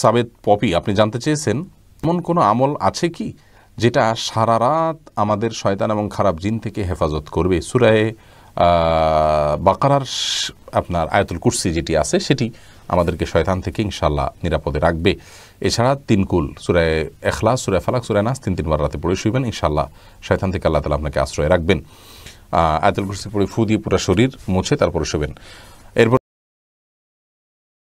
সাবেদ poppy, আপনি জানতে চেয়েছেন, এমন কোনো আমল আছে কি যেটা সারা রাত আমাদের শয়তান এবং খারাপ জিন থেকে হেফাজত করবে? সুরায় বাকারার আপনার আয়তুল কুরসি যেটি আছে, সেটি আমাদেরকে শয়তান থেকে ইনশাল্লাহ নিরাপদে রাখবে। এছাড়া তিনকুল সুরায় এখলাস সুরায় ফালাক সুরায় নাস, তিন তিনবার রাতে পড়ে শুইবেন ইনশাল্লাহ শয়তান থেকে আল্লাহ তালা আপনাকে আশ্রয় রাখবেন। আয়তুল কুর্সি কুরসি পড়ে ফু দিয়ে পুরো শরীর মুছে তারপরে শুবেন।